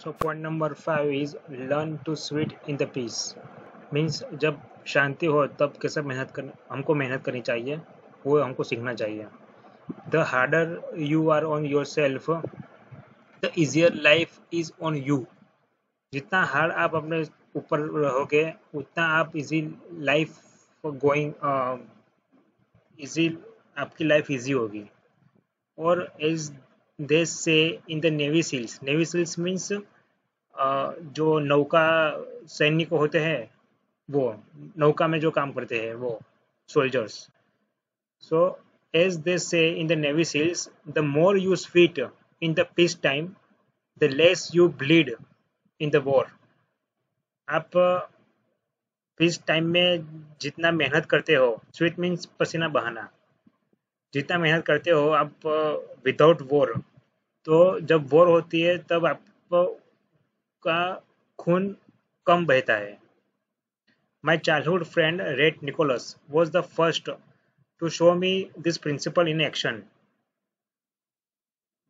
So point number five is learn to sweat in the peace. Means जब शांति हो, तब कैसे मेहनत कर हमको मेहनत करनी चाहिए, वो हमको सीखना चाहिए। The harder you are on yourself the easier life is on you जितना हार्ड आप अपने ऊपर रहोगे, उतना आप इजी लाइफ गोइंग इजी आपकी लाइफ इजी होगी। और एज देश say in the navy seals navy seals means जो नौका सैनिक होते हैं, वो, नौका में जो काम करते हैं, वो soldiers so as they say in the navy seals the more you sweat in the peace time the less you bleed in the war आप पीस टाइम में जितना मेहनत करते हो स्वीट मीन्स पसीना बहाना. जितना मेहनत करते हो आप विदाउट वॉर तो जब बोर होती है, तब आपका खून कम बहता है। My childhood friend Red Nicholas was the first to show me this principle in action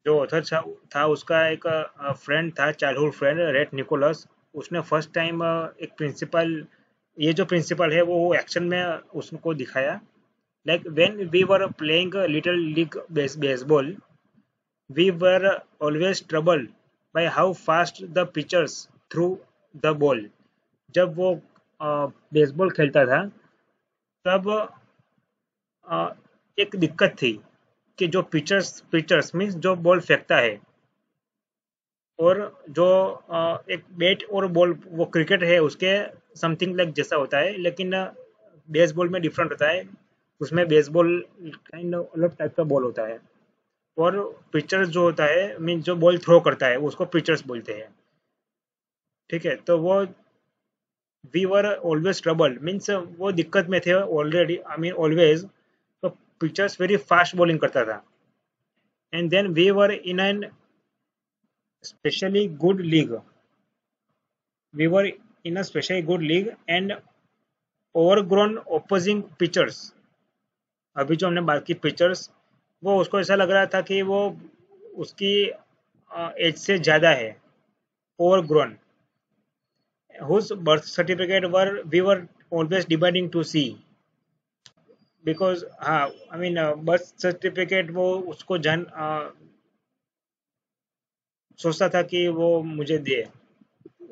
जो ऑथर था उसका एक फ्रेंड था चाइल्डहुड फ्रेंड रेट निकोलस उसने फ़र्स्ट टाइम एक प्रिंसिपल ये जो प्रिंसिपल है, वो एक्शन में उसको दिखाया। Like when we were playing little league baseball we were always troubled by how fast the pitchers threw the ball. जब वो बेसबॉल खेलता था, तब एक दिक्कत थी कि जो पिचर्स पिचर्स मीन्स जो बॉल फेंकता है और जो एक बैट और बॉल वो क्रिकेट है, उसके समथिंग लाइक जैसा होता है, लेकिन बेसबॉल में डिफरेंट होता है, उसमें बेसबॉल काइंड अलग टाइप का बॉल होता है और पिचर्स जो होता है मीन जो बॉल थ्रो करता है, उसको पिचर्स बोलते हैं। ठीक है तो वो we were always trouble means वो दिक्कत में थे ऑलरेडी आई मीन ऑलवेज तो पिचर्स वेरी फास्ट बॉलिंग करता था। And then we were in an especially good league we were in a especially good league and overgrown opposing pitchers अभी जो हमने बात की पिचर्स वो उसको ऐसा लग रहा था कि वो उसकी एज से ज़्यादा है। Overgrown whose birth certificate were we were always demanding to see because हाँ आई मीन बर्थ सर्टिफिकेट वो उसको जन सोचता था कि वो मुझे दे।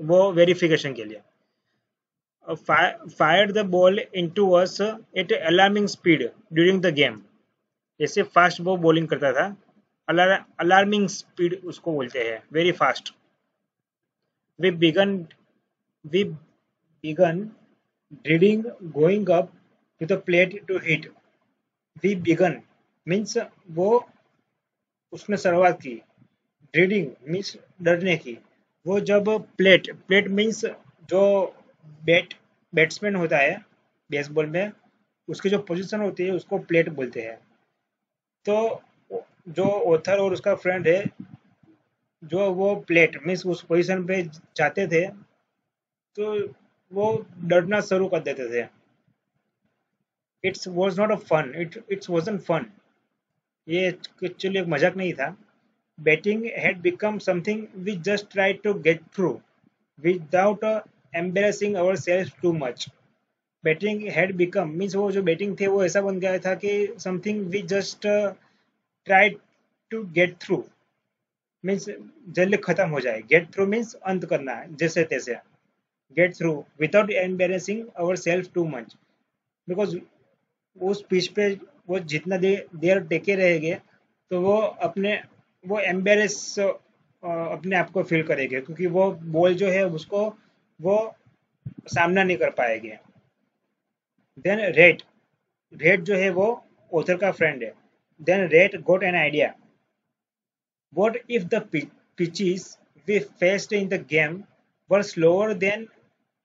वो वेरिफिकेशन के लिए। Fire the ball into us at alarming speed during the game जैसे फास्ट वो बॉलिंग करता था। अलार्मिंग स्पीड उसको बोलते हैं। Very fast we began we began dreading going up to the plate to hit we began means वो उसने शुरुआत की। ड्रीडिंग मीन्स डरने की। वो जब प्लेट प्लेट मीन्स जो बैट बैट्समैन होता है बेसबॉल में, उसकी जो पोजीशन होती है, उसको प्लेट बोलते हैं। तो जो ऑथर और उसका फ्रेंड है, जो वो प्लेट मीन्स उस पोजीशन पे जाते थे तो वो डरना शुरू कर देते थे। It's was not a fun it it's wasn't fun ये एक्चुअली एक मज़ाक नहीं था। Batting had become something we just try to get through without embarrassing ourselves too much batting had become means वो जो बैटिंग थे, वो ऐसा बन गया था कि something we just try to get through means जल्दी खत्म हो जाए। गेट थ्रू मीन्स अंत करना है, जैसे तैसे। Get through without embarrassing ourselves too much because उस पिच पे वो जितना देर देर टेके रहेंगे तो वो अपने, वो एम्बेरेस अपने आप को फील करेंगे। क्योंकि वो बॉल जो है, उसको वो सामना नहीं कर पाएँगे। देन रेट रेट जो है वो ऑथर का फ्रेंड है. Then Red got an idea what if the pitches we faced in the game were slower than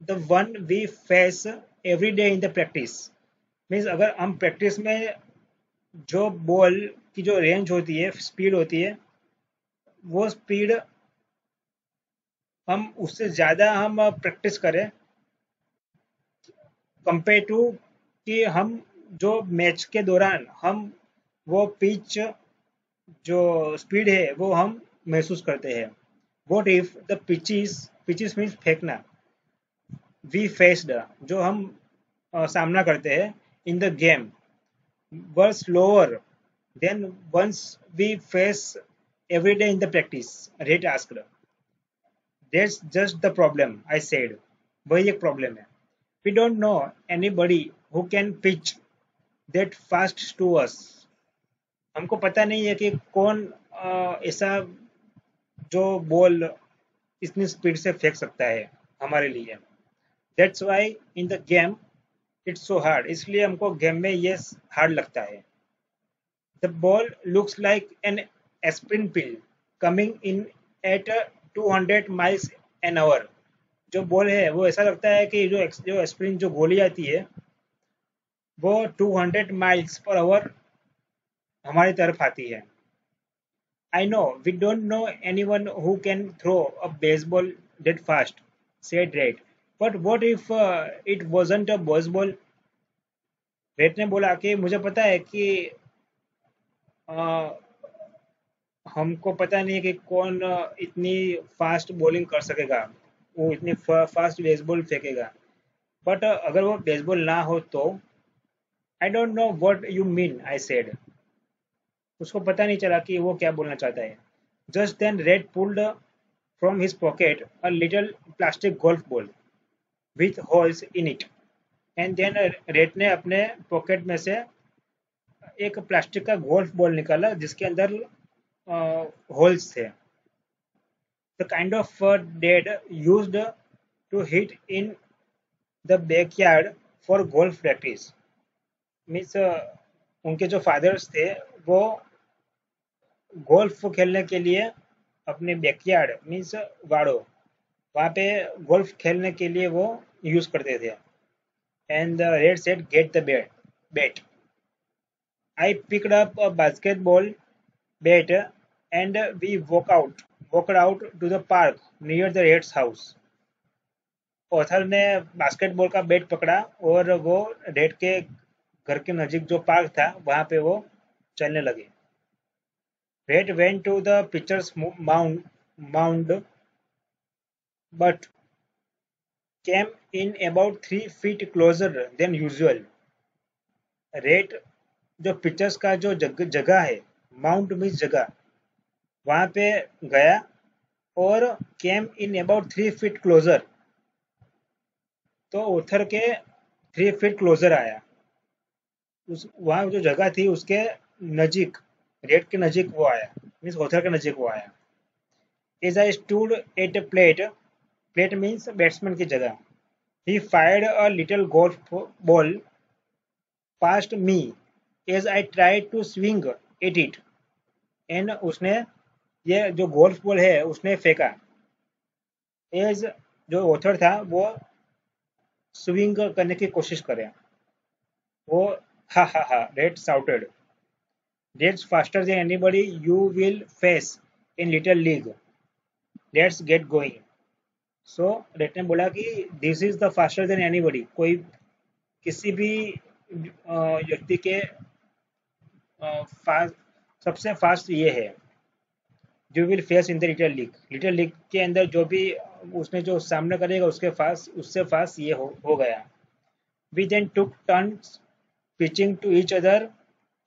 the one we face every day in the practice? Means अगर हम practice में जो ball की जो range होती है speed होती है, वो स्पीड हम उससे ज़्यादा हम प्रैक्टिस करें कंपेयर टू कि हम जो मैच के दौरान हम वो पिच जो स्पीड है वो हम महसूस करते हैं। What if the pitches pitches means फेंकना। वी फेस्ड जो हम uh, सामना करते हैं in the game were slower than ones we face every day in the practice Red asked that's just the problem I said वही एक problem है। We don't know anybody who can pitch that fast to us हमको पता नहीं है कि कौन ऐसा जो बॉल इतनी स्पीड से फेंक सकता है हमारे लिए। That's why in the game it's so hard इसलिए हमको गेम में ये हार्ड लगता है। The ball looks like an aspirin pill coming in at 200 miles an hour जो बॉल है, वो ऐसा लगता है कि जो जो एस्प्रिन जो गोली आती है वो 200 माइल्स पर आवर हमारी तरफ़ आती है I know we don't know anyone who can throw a baseball that fast, said Red. But what if uh, it wasn't a baseball? Red ने बोला कि मुझे पता है कि आ, हमको पता नहीं है कि कौन इतनी फास्ट बॉलिंग कर सकेगा वो इतनी फास्ट बेसबॉल फेंकेगा बट अगर वो बेसबॉल ना हो तो I don't know what you mean I said उसको पता नहीं चला कि वो क्या बोलना चाहता है। Just then Red pulled from his pocket a little plastic golf ball with holes in it and then Red ने अपने पॉकेट में से एक प्लास्टिक का गोल्फ बॉल निकाला, जिसके अंदर होल्स थे। The kind of dad used to hit in the backyard for golf practice means उनके जो फादर्स थे, वो गोल्फ खेलने के लिए अपने बैकयार्ड मीन्स वाड़ो। वहाँ पे गोल्फ खेलने के लिए वो यूज़ करते थे। And the Red said get the bat bat I picked up basketball bat and we walk out walked out to the park near the Red's house author ने basketball का बैट पकड़ा और वो रेड के घर के नजीक जो पार्क था वहाँ पे वो चलने लगे। Red went to the pitcher's mound, mound but came in about three feet closer than usual. Red जो पिक्चर्स का जो जग, जगह है माउंट मीन्स जगह वहाँ पे गया और came in about three feet closer तो उथर के थ्री फीट क्लोजर आया। उस, वहाँ जो जगह थी उसके नजीक रेड के नजीक वो आया मीन्स होथर के नजीक वो आया। As I stood at a plate plate means batsman की जगह। He fired a little golf ball past me as I try to swing at it and उसने, ये जो गोल्फ बॉल है, उसने फेंका। एज जो ओथर था, वो स्विंग करने की कोशिश करे वो ha ha ha Red shouted That's faster than anybody you will face in little league. Let's get going. So so, ने बोला कि this is the faster than anybody कोई किसी भी व्यक्ति के फास्ट सबसे फास्ट ये है जो will face in the little league little league के अंदर जो भी उसने जो सामना करेगा उसके फास्ट उससे फास्ट ये हो, हो गया we then took turn pitching to each other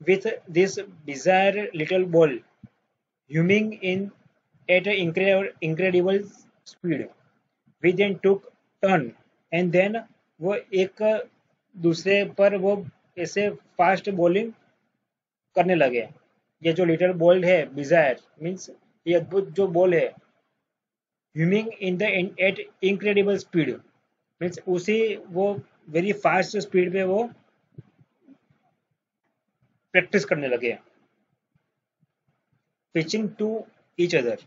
with this bizarre little ball humming in at an incredible, incredible speed. We then took turn and then वो एक दूसरे पर वो ऐसे फास्ट बॉलिंग करने लगे ये जो लिटिल बॉल है बिजायर मीन्स ये अद्भुत जो बॉल है humming in the at incredible speed means उसी वो वेरी फास्ट स्पीड पे वो प्रैक्टिस करने लगे हैं। Pitching to each other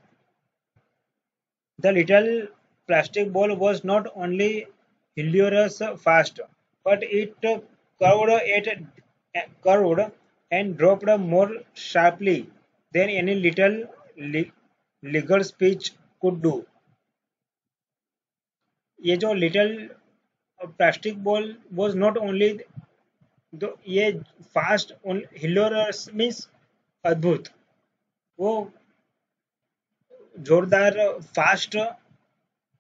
the little plastic ball was not only hilarious fast but it curved at curved and dropped more sharply than any little leaguer speech could do ये जो little plastic ball was not only तो ये fast हिलोरस means अद्भुत। वो जोरदार fast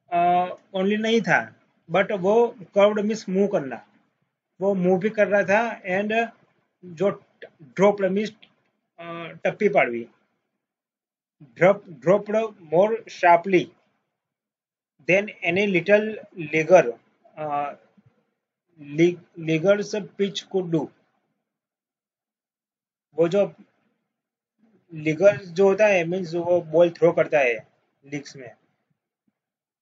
only नहीं था but वो कर्व्ड मिस मूव करना। वो मूव भी कर रहा था एंड जो ड्रॉप मिस टप्पी Padvi. Drop dropped more sharply than any little leaguer leaguer's pitch could do वो जो लिगर जो होता है मीन्स वो बॉल थ्रो करता है लीग्स में।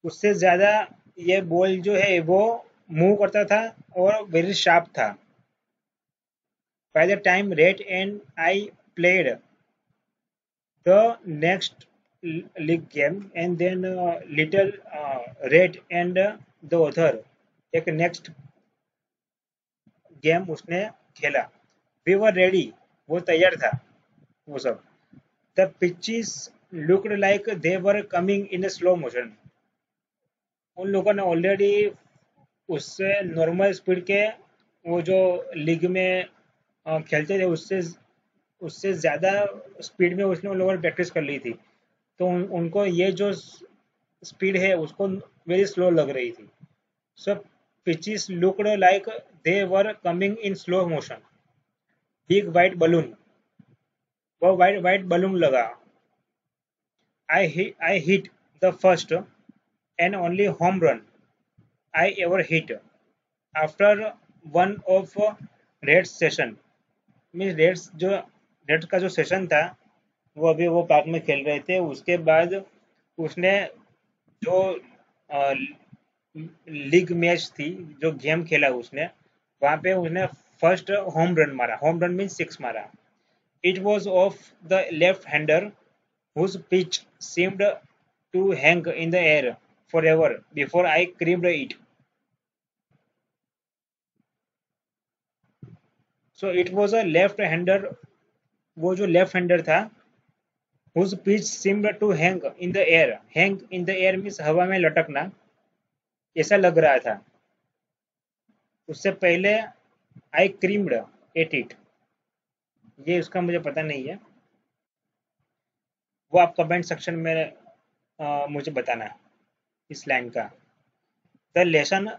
उससे ज़्यादा ये बॉल जो है, वो मूव करता था और वेरी शार्प था। By the time Red and I played the next league game and then little Red and the other एक नेक्स्ट गेम उसने खेला। We were ready. वो तैयार था। वो सब। The pitches looked like they were coming in slow motion उन लोगों ने ऑलरेडी उससे नॉर्मल स्पीड के वो जो लीग में खेलते थे उससे उससे ज़्यादा स्पीड में उसने उन लोगों ने प्रैक्टिस कर ली थी। तो उन, उनको ये जो स्पीड है उसको वेरी स्लो लग रही थी। So pitches looked like they were coming in slow motion big white balloon वो वाइट वाइट बलून लगा। I I hit the first and only home run I ever hit after one of Reds session. Mean Red's जो Red's का जो session था, वो अभी वो park में खेल रहे थे। उसके बाद उसने जो लीग मैच थी, जो गेम खेला उसने वहाँ पे उसने फ़र्स्ट होम रन मारा। होम रन मीन सिक्स मारा। It was of the left hander whose pitch seemed to hang in the air forever before I creamed it so it was a left hander वो जो left hander था whose pitch seemed to hang in the air hang in the air means हवा में लटकना, ऐसा लग रहा था। उससे पहले आई क्रीम्ड एट इट ये उसका मुझे पता नहीं है। वो आप कमेंट सेक्शन में आ, मुझे बताना इस लाइन का। The lesson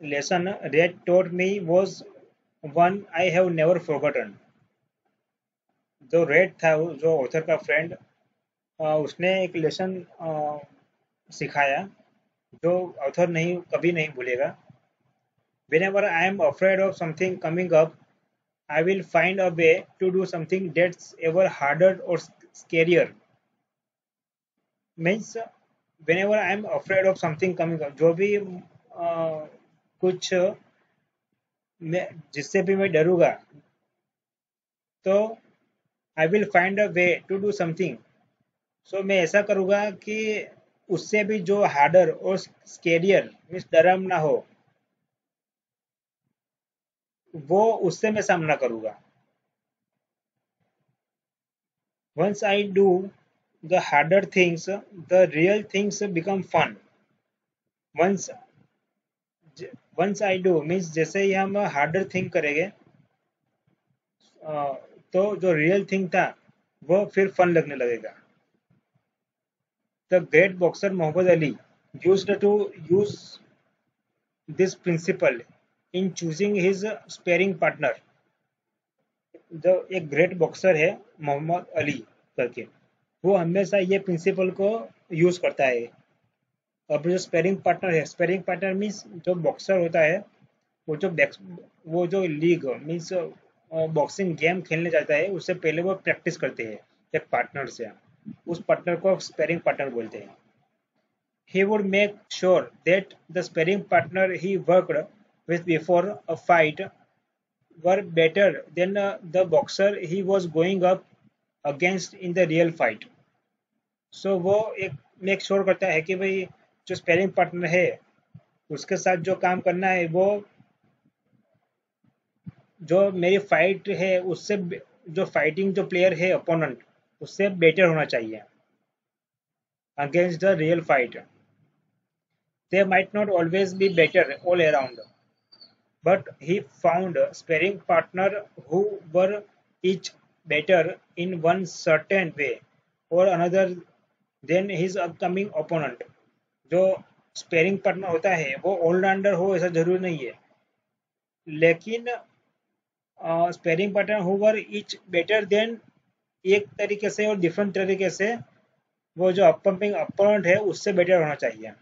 lesson Red taught me was one I have never forgotten जो रेड था जो ऑथर का फ्रेंड उसने एक लेसन सिखाया जो ऑथर नहीं कभी नहीं भूलेगा। Whenever I am afraid of something coming up, I will find a way to do something that's ever harder or scarier. Means whenever I am afraid of something coming up, जो भी आ, कुछ जिससे भी मैं डरूँगा तो I will find a way to do something so मैं ऐसा करूँगा कि उससे भी जो हार्डर और स्केरियर मीन्स डरम ना हो वो उससे मैं सामना करूँगा। Once I do the harder things the real things become fun once once I do means जैसे ही हम हार्डर थिंक करेंगे तो जो रियल थिंग था, वो फिर फन लगने लगेगा। The great boxer Muhammad Ali use to use this principle in choosing his sparring partner. जो एक ग्रेट बॉक्सर है मोहम्मद अली करके, वो हमेशा ये प्रिंसिपल को यूज़ करता है। और जो स्पेरिंग पार्टनर है स्पेरिंग पार्टनर मीन्स जो बॉक्सर होता है, वो जो वो जो लीग मीन्स बॉक्सिंग गेम खेलने जाता है, उससे पहले वो प्रैक्टिस करते हैं, एक पार्टनर से। उस पार्टनर को स्पेरिंग पार्टनर बोलते हैं। He would make sure that the sparring partner, he worked with before a fight were better than uh, the boxer he was going up against in the real fight so वो एक make sure करता है कि भाई जो sparring partner है उसके साथ जो काम करना है वो जो मेरी फाइट है उससे जो फाइटिंग जो प्लेयर है अपोनेंट उससे बेटर होना चाहिए against the real fight they might not always be better all around but he found sparring partner who were each better in one certain way or another then his upcoming opponent जो sparring partner होता है, वो allrounder हो, ऐसा ज़रूरी नहीं है। लेकिन sparring partner who were each better than एक तरीके से और डिफरेंट तरीके से, वो जो अपकमिंग अपोनेंट है, उससे बेटर होना चाहिए।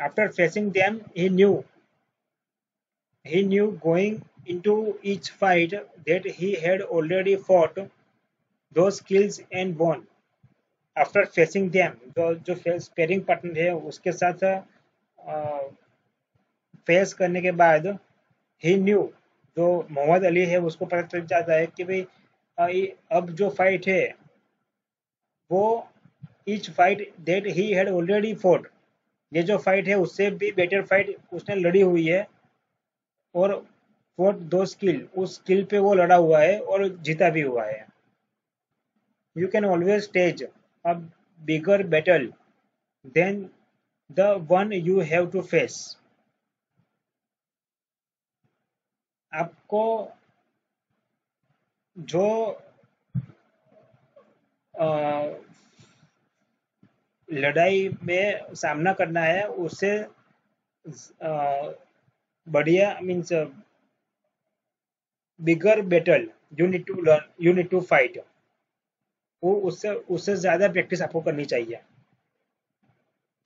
After facing them he knew he knew going into each fight that he had already fought those skills and won after facing them जो जो स्पेरिंग पार्टनर है, उसके साथ फेस करने के बाद ही न्यू जो मोहम्मद अली है, उसको पता चल जाता है कि भाई अब जो फाइट है, वो each fight that he had already fought ये जो फाइट है, उससे भी बेटर फाइट उसने लड़ी हुई है। और फोर्ट दो स्किल उस स्किल पे वो लड़ा हुआ है और जीता भी हुआ है you can always stage a bigger battle than the one you have to face. आपको जो आ, लड़ाई में सामना करना है बढ़िया means bigger battle you need to learn you need to fight वो उससे उससे ज़्यादा प्रैक्टिस आपको करनी चाहिए।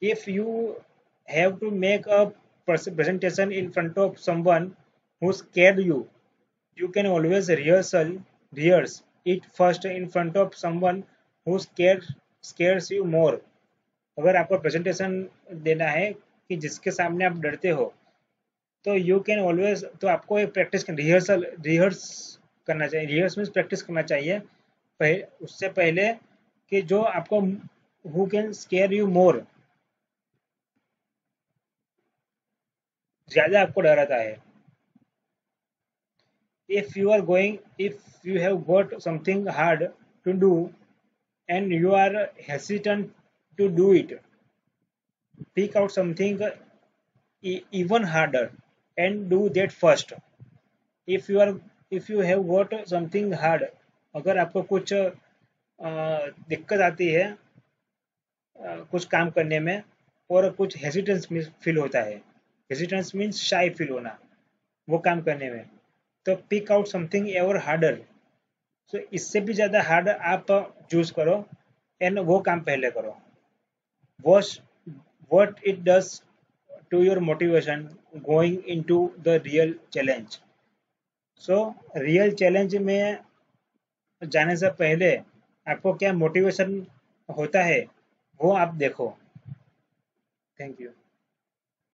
If you have to make a presentation in front of someone who scared you you can always rehearsal rehearse it first in front of someone who scare scares you more अगर आपको presentation देना है कि जिसके सामने आप डरते हो तो यू कैन ऑलवेज तो आपको एक प्रैक्टिस रिहर्सल रिहर्स करना चाहिए रिहर्स मीन्स प्रैक्टिस करना चाहिए। उससे पहले कि जो आपको who can scare you more ज़्यादा आपको डराता है। If you are going if you have got something hard to do and you are hesitant to do it pick out something even harder and do that first. If you are, if you have got something hard, अगर आपको कुछ दिक्कत आती है कुछ काम करने में, और कुछ हेजिटेंस फील होता है। हेजिटेंस मीन्स शाई फील होना, वो काम करने में। तो pick out something ever harder so इससे भी ज़्यादा हार्ड आप चूज़ करो एंड वो काम पहले करो। Watch what it does your motivation going into the real challenge so real challenge में जाने से पहले आपको क्या मोटिवेशन होता है, वो आप देखो। Thank you